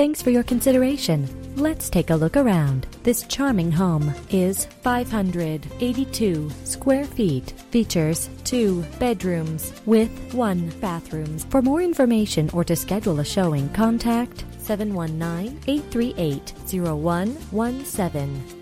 Thanks for your consideration. Let's take a look around. This charming home is 582 square feet. Features two bedrooms with one bathroom. For more information or to schedule a showing, contact 719 838 0117.